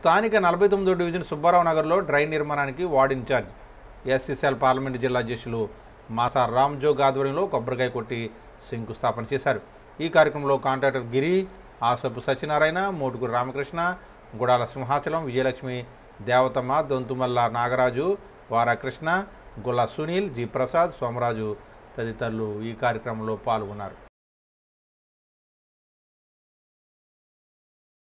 స్థానిక నలభై తొమ్మిదో డివిజన్ సుబ్బారావు నగర్లో డ్రైన్ నిర్మాణానికి వార్డు ఇన్ఛార్జ్ ఎస్సీసీఎల్ పార్లమెంటు జిల్లా అధ్యక్షులు మాసా రామ్జోగ్ ఆధ్వర్యంలో కొబ్బరికాయ కొట్టి శంకుస్థాపన చేశారు. ఈ కార్యక్రమంలో కాంట్రాక్టర్ గిరి ఆసపు సత్యనారాయణ మోటుగురు రామకృష్ణ గుడాల సింహాచలం విజయలక్ష్మి దేవతమ్మ దొంతుమల్ల నాగరాజు వారాకృష్ణ గుల్లా సునీల్ జి ప్రసాద్ సోమరాజు తదితరులు ఈ కార్యక్రమంలో పాల్గొన్నారు.